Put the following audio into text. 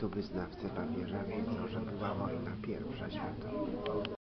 Tu wyznawcy papieża wiedzą, że była wojna pierwsza światowa.